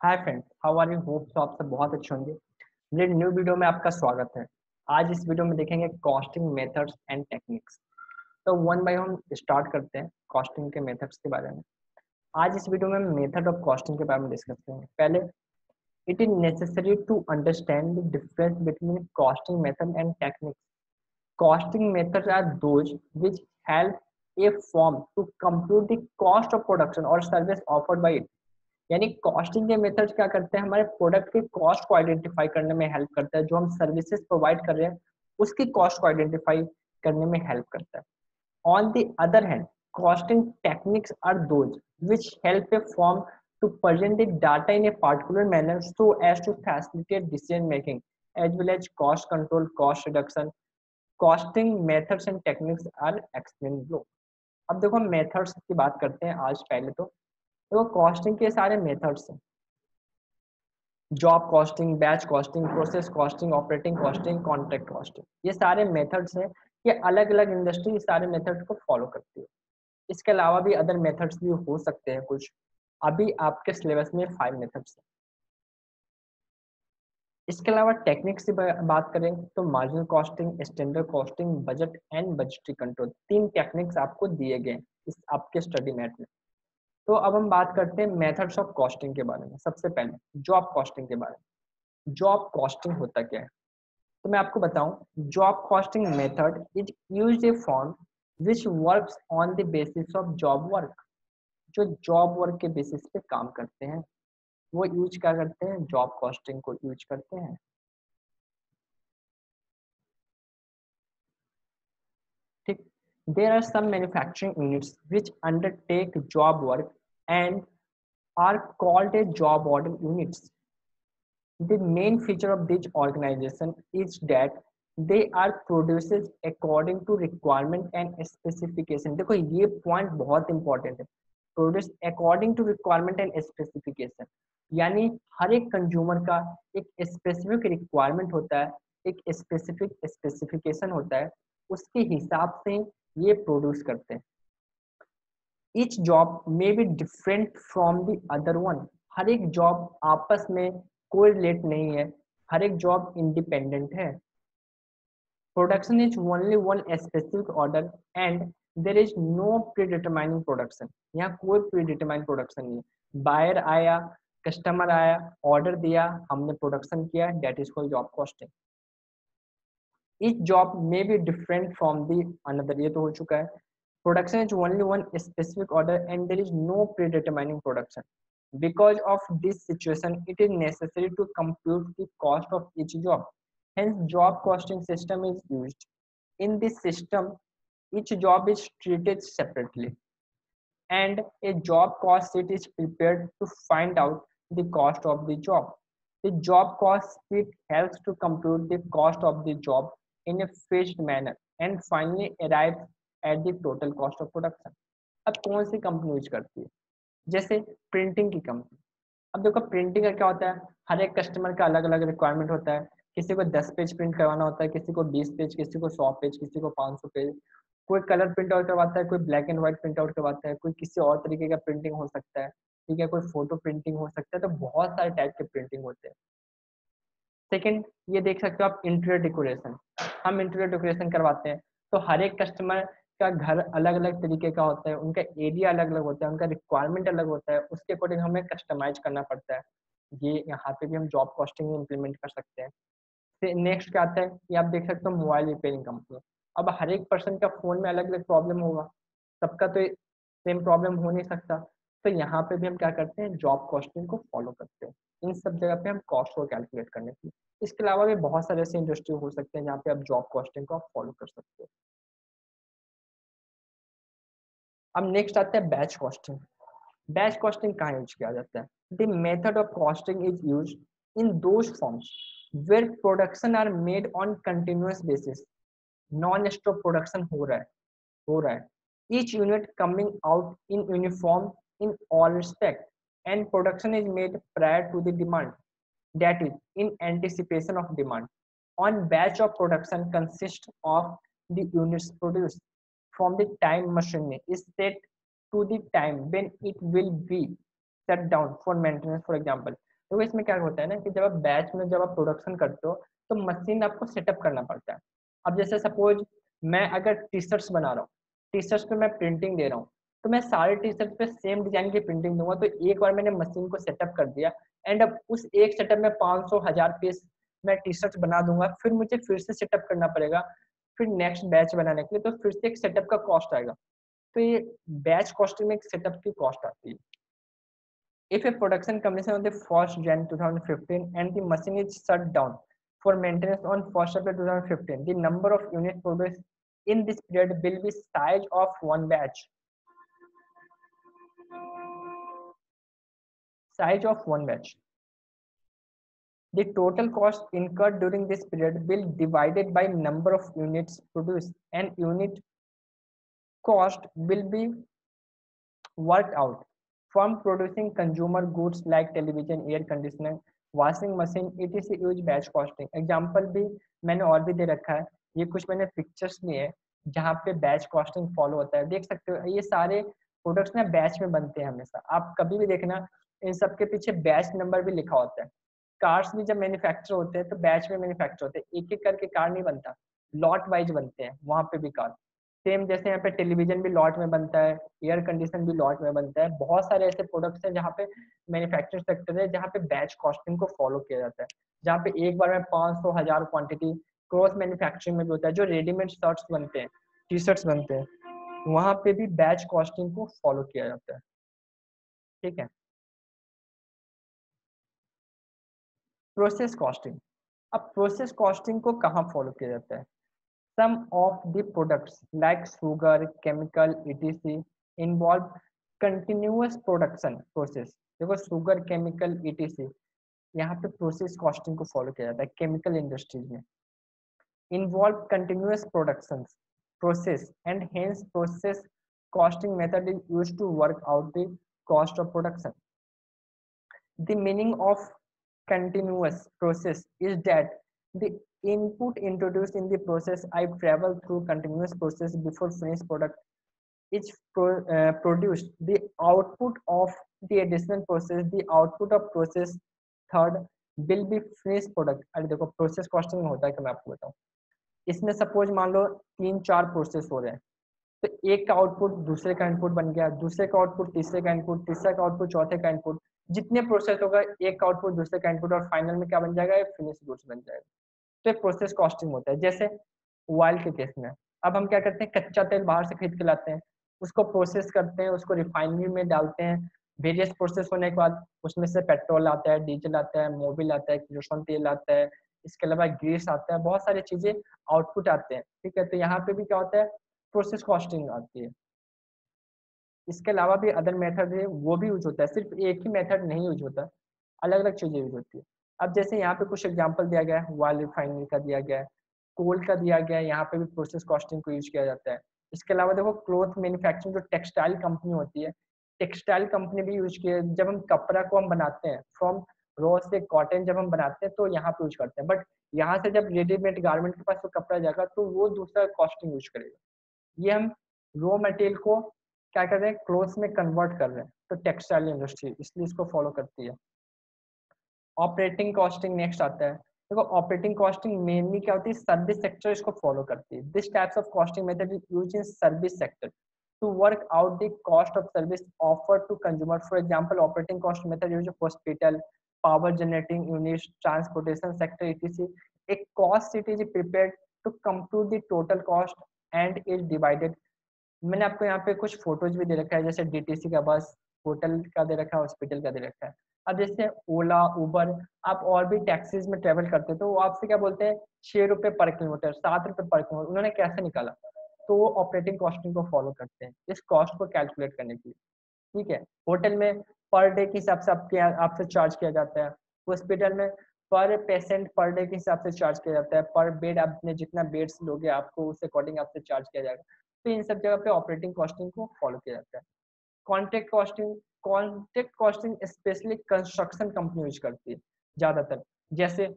Hi friends how are you hope तो आप सब बहुत अच्छे होंगे। मेरे न्यू वीडियो में आपका स्वागत है। आज इस वीडियो में देखेंगे कॉस्टिंग मेथड्स एंड टेक्निक्स तो वन बाय हम स्टार्ट करते हैं कॉस्टिंग के मेथड्स के बारे में। आज इस वीडियो में मेथड ऑफ़ कॉस्टिंग के बारे में डिस्कस करेंगे। पहले it is necessary to understand the difference between costing method and techniques costing methods are those which help a firm to compute the cost of production or service offered by it यानी costing के method क्या करते हैं? हमारे product के cost को identify करने में हेल्प करता है। जो हम सर्विसेज़ प्रोवाइड कर रहे हैं, उसकी कॉस्ट को आइडेंटिफाई करने में हेल्प करता है। On the other hand costing techniques are those which help a firm to present it data in a particular manner so as to facilitate decision making as well as cost control cost reduction costing methods and techniques are explain अब देखो methods की बात करते हैं आज पहले तो। देखो कॉस्टिंग के सारे मेथड्स हैं। Job costing batch costing process costing operating costing contract costing ये सारे मेथड्स हैं ये अलग अलग इंडस्ट्री सारे मेथड्स को फॉलो करती है। इसके अलावा भी अदर मेथड्स भी हो सकते हैं कुछ। अभी आपके सिलेबस में फाइव मेथड्स हैं। इसके अलावा टेक्निक से बात करें तो marginal costing standard costing budget and budgetary control तीन टेक्निक्स आपको दिए गए इस आपके स्टडी मैट में। तो अब हम बात करते हैं मेथड्स ऑफ़ कॉस्टिंग के बारे में, सबसे पहले जॉब कॉस्टिंग के बारे में। जॉब कॉस्टिंग होता क्या है? तो मैं आपको बताऊँ job costing method is use a firm which work on the basis of job work जो जॉब वर्क के बेसिस पे काम करते हैं, वो यूज़ क्या करते हैं? जॉब कॉस्टिंग को यूज़ करते हैं। There are some manufacturing units which undertake job work and are called a job order units the main feature of this organization is that they are produces according to requirement and specification देखो ये point बहुत important है produce according to requirement and specification यानी हर एक consumer का एक specific requirement होता है एक स्पेसिफिक स्पेसिफिकेशन होता है उसके हिसाब से ये प्रोड्यूस करते हैं। Each job may be different from the other one हर एक जॉब आपस में कोई रिलेट नहीं है। हर एक जॉब इंडिपेंडेंट है। Production is only one specific order and there is no pre determining production यहाँ कोई प्री डिटरमाइन प्रोडक्शन नहीं है। बायर आया कस्टमर आया ऑर्डर दिया, हमने प्रोडक्शन किया that is called job costing each job may be different from the another ये तो हो चुका है production is only one specific order and there is no predetermining production because of this situation it is necessary to compute the cost of each job hence job costing system is used in this system each job is treated separately and a job cost sheet is prepared to find out the cost of the job. The job cost sheet helps to compute the cost of the job in a phased manner and finally arrives at the total cost of production. अब कौन सी company use करती है? जैसे printing की company अब देखो printing का क्या होता है? हर एक कस्टमर का अलग अलग रिक्वायरमेंट होता है। किसी को 10 पेज प्रिंट करवाना होता है, किसी को 20 पेज किसी को 100 पेज किसी को 500 पेज कोई कलर प्रिंट आउट करवाता है, कोई black and white print out करवाता है, कोई किसी और तरीके का प्रिंटिंग हो सकता है, ठीक है? कोई फ़ोटो प्रिंटिंग हो सकता है तो बहुत सारे टाइप के प्रिंटिंग होते हैं। सेकंड ये देख सकते हो आप इंटीरियर डेकोरेशन हम इंटीरियर डेकोरेशन करवाते हैं तो हर एक कस्टमर का घर अलग अलग तरीके का होता है, उनका एरिया अलग अलग होता है, उनका रिक्वायरमेंट अलग होता है, उसके अकॉर्डिंग हमें कस्टमाइज करना पड़ता है। ये यहाँ पे भी हम जॉब कॉस्टिंग इम्प्लीमेंट कर सकते हैं। फिर नेक्स्ट क्या आता है, ये आप देख सकते हो मोबाइल रिपेयरिंग कंपनी अब हर एक पर्सन का फ़ोन में अलग अलग प्रॉब्लम होगा, सबका तो सेम प्रॉब्लम हो नहीं सकता। तो यहाँ पे भी हम क्या करते हैं जॉब कॉस्टिंग को फॉलो करते हैं। इन सब जगह पे हम कॉस्ट को कैलकुलेट करने की। इसके अलावा भी बहुत सारे ऐसे इंडस्ट्री हो सकते हैं जहाँ पे आप जॉब कॉस्टिंग को फॉलो कर सकते हो। अब नेक्स्ट आता है बैच कॉस्टिंग बैच कॉस्टिंग कहाँ यूज़ किया जाता है? The method of costing is use in those firms where production are made on continuous basis non stop production हो रहा है, हो रहा है। Each unit coming out in uniform in all respect and production is made prior to the demand that is in anticipation of demand on batch of production consists of the units produced from the time machine is set to the time when it will be set down for maintenance for example तो इसमें क्या होता है ना कि जब आप batch में जब आप प्रोडक्शन करते हो तो मशीन आपको सेटअप करना पड़ता है अब जैसे सपोज़ मैं अगर टी शर्ट्स बना रहा हूँ टी शर्ट्स पे मैं प्रिंटिंग दे रहा हूँ तो मैं सारे टी शर्ट पे सेम डिज़ाइन की प्रिंटिंग दूँगा तो एक बार मैंने मशीन को सेटअप कर दिया एंड अब उस एक सेटअप में 500 हज़ार पीस मैं टी शर्ट बना दूँगा फिर मुझे फिर से सेटअप करना पड़ेगा फिर नेक्स्ट बैच बनाने के लिए तो फिर से एक सेटअप का कॉस्ट आएगा तो ये बैच कॉस्टिंग में एक सेटअप की कॉस्ट आती है if a production completion on the 1st Jan 2015 and the machine is shut down for maintenance on 1st April 2015, the number of units produced in this period will be size of one batch. Size of one batch. The total cost incurred during this period will divided by number of units produced and unit cost will be worked out from producing consumer goods like television, air conditioner, washing machine, etc. use batch costing. Example भी मैंने और भी दे रखा है ये कुछ मैंने pictures लिए हैं जहाँ पे बैच कॉस्टिंग फॉलो होता है देख सकते हो ये सारे प्रोडक्ट्स ना बैच में बनते हैं हमेशा आप कभी भी देखना इन सब के पीछे बैच नंबर भी लिखा होता है। कार्स भी जब मैन्युफैक्चर होते हैं तो बैच में मैन्युफैक्चर होते हैं। एक एक करके कार नहीं बनता। लॉट वाइज बनते हैं, वहाँ पे भी कार सेम जैसे यहाँ पे टेलीविज़न भी लॉट में बनता है एयर कंडीशन भी लॉट में बनता है। बहुत सारे ऐसे प्रोडक्ट्स हैं जहाँ पे मैन्युफैक्चरिंग सेक्टर है, जहाँ पे बैच कॉस्टिंग को फॉलो किया जाता है। जहाँ पे एक बार में पाँच सौ, हज़ार क्वांटिटी क्रॉस मैन्युफैक्चरिंग में भी होता है, जो रेडीमेड शर्ट्स बनते हैं टी शर्ट्स बनते हैं। वहाँ पे भी बैच कॉस्टिंग को फॉलो किया जाता है। ठीक है? प्रोसेस कॉस्टिंग अब प्रोसेस कॉस्टिंग को कहाँ फॉलो किया जाता है? Some of the products like sugar chemical etc involve continuous production process देखो शुगर केमिकल etc, यहाँ पे प्रोसेस कॉस्टिंग को फॉलो किया जाता है केमिकल इंडस्ट्रीज़ में. Involve continuous production process and hence process costing method is used to work out the cost of production. The meaning of continuous process is that the input introduced in the process I travel through continuous process before finished product is pro, uh, produced. The output of the additional process, the output of process third will be finished product. अरे देखो process costing में होता है कि मैं आपको बताऊँ इसमें सपोज़ मान लो तीन चार प्रोसेस हो रहे हैं तो एक का आउटपुट दूसरे का इनपुट बन गया दूसरे का आउटपुट तीसरे का इनपुट तीसरे का आउटपुट चौथे का इनपुट जितने प्रोसेस होगा, एक का आउटपुट दूसरे का इनपुट और फाइनल में क्या बन जाएगा? फिनिश गुड्स बन जाएगा। तो एक प्रोसेस कॉस्टिंग होता है, जैसे ऑयल के केस में। अब हम क्या करते हैं? कच्चा तेल बाहर से खरीद के लाते हैं। उसको प्रोसेस करते हैं, उसको रिफाइनरी में डालते हैं। वेरियस प्रोसेस होने के बाद उसमें से पेट्रोल आता है डीजल आता है मोबिल आता है किरोसन तेल आता है, इसके अलावा ग्रीस आता है, बहुत सारी चीज़ें आउटपुट आते हैं। ठीक है तो यहाँ पे भी क्या होता है? प्रोसेस कॉस्टिंग आती है। इसके अलावा भी अदर मेथड है, वो भी यूज़ होता है, सिर्फ़ एक ही मेथड नहीं यूज़ होता अलग अलग चीज़ें यूज़ होती है। अब जैसे यहाँ पे कुछ एग्जांपल दिया गया है वाल रिफाइनरी का दिया गया है कोल का दिया गया है, यहाँ पे भी प्रोसेस कॉस्टिंग को यूज़ किया जाता है। इसके अलावा देखो क्लोथ मैन्युफैक्चरिंग जो टेक्सटाइल कंपनी होती है टेक्सटाइल कंपनी भी यूज़ किया, जब हम कपड़ा को हम बनाते हैं फ्रॉम रॉ से कॉटन जब हम बनाते हैं तो यहाँ पे यूज़ करते हैं। बट यहाँ से जब रेडीमेड गारमेंट के पास वो कपड़ा जाएगा तो वो दूसरा कॉस्टिंग यूज़ करेगा। ये हम रॉ मटेरियल को क्या कर रहे हैं? क्लोथ में कन्वर्ट कर रहे हैं तो टेक्सटाइल इंडस्ट्री इसलिए इसको फॉलो करती है। ऑपरेटिंग कॉस्टिंग नेक्स्ट आता है। देखो ऑपरेटिंग कॉस्टिंग मेनली क्या होती है? सर्विस सेक्टर इसको फॉलो करती है। This types of costing method use in service sector to work out the cost of service offer to consumer for example operating cost method use hospital power generating unit transportation sector etc एक cost sheet is prepare to compute the total cost and is divided मैंने आपको यहाँ पे कुछ photos भी दे रखा है, जैसे डीटीसी का बस होटल का दे रखा है हॉस्पिटल का दे रखा है। अब जैसे ओला उबर आप और भी टैक्सीज में ट्रेवल करते हैं तो वो आपसे क्या बोलते हैं, छह रुपए पर किलोमीटर सात रुपए पर किलोमीटर उन्होंने कैसे निकाला? तो वो ऑपरेटिंग कॉस्टिंग को फॉलो करते हैं, इस कॉस्ट को कैलकुलेट करने के लिए। ठीक है? होटल में पर डे के हिसाब से आपके आपसे चार्ज किया जाता है। हॉस्पिटल में पर पेशेंट पर डे के हिसाब से चार्ज किया जाता है। पर बेड आपने जितना बेड्स लोगे, आपको उस अकॉर्डिंग आपसे चार्ज किया जाएगा। तो इन सब जगह पे ऑपरेटिंग कॉस्टिंग को फॉलो किया जाता है। Contract costing contract costing specially construction company use करती है, ज़्यादातर। जैसे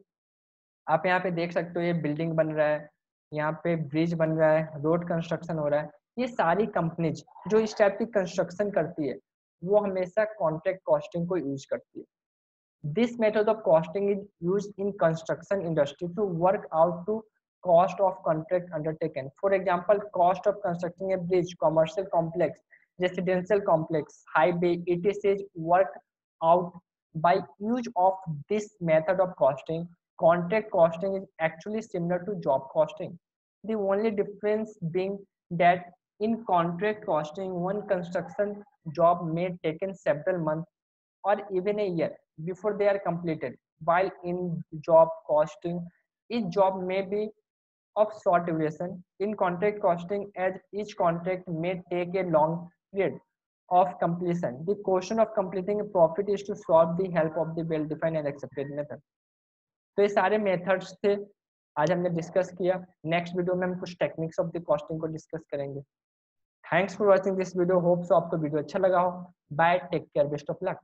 आप यहाँ पे देख सकते हो, ये बिल्डिंग बन रहा है, यहाँ पे ब्रिज बन रहा है रोड कंस्ट्रक्शन हो रहा है। ये सारी कंपनीज़ जो इस टाइप की कंस्ट्रक्शन करती है, वो हमेशा कॉन्ट्रैक्ट कॉस्टिंग को यूज़ करती है। This method of costing is use in construction industry to work out to cost of contract undertaken. For example cost of constructing a bridge commercial complex residential complex highway etc is worked out by use of this method of costing. Contract costing is actually similar to job costing. The only difference being that in contract costing one construction job may take in several months or even a year before they are completed while in job costing each job may be of short duration in contract costing as each contract may take a long period of completion the question of completing a profit is to solve the help of the well defined and accepted method तो ये सारे methods थे आज हमने discuss किया next video में हम कुछ टेक्निक्स ऑफ़ द कॉस्टिंग को डिस्कस करेंगे thanks for watching this video hope so आपको वीडियो अच्छा लगा हो bye take care best of luck